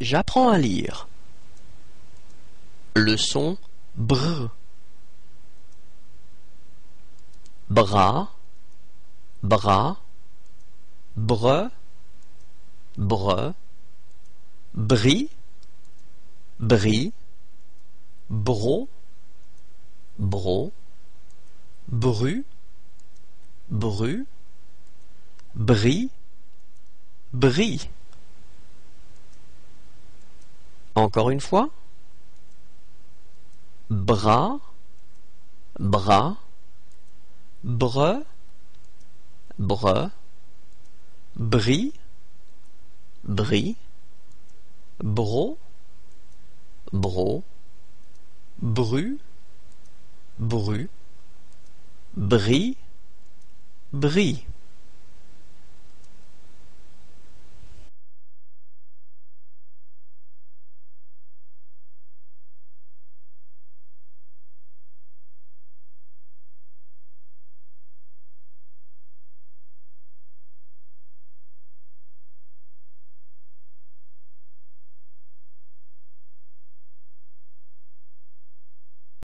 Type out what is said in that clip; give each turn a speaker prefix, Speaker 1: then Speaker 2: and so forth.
Speaker 1: J'apprends à lire. Le son br. Bras, bras, bre, bre, bris, bris, bro, bro, bru, bru, bris, bris. Encore une fois. Bras, bras, bre, bre, bris, bris, bro, bro, bru, bru, bris, bris.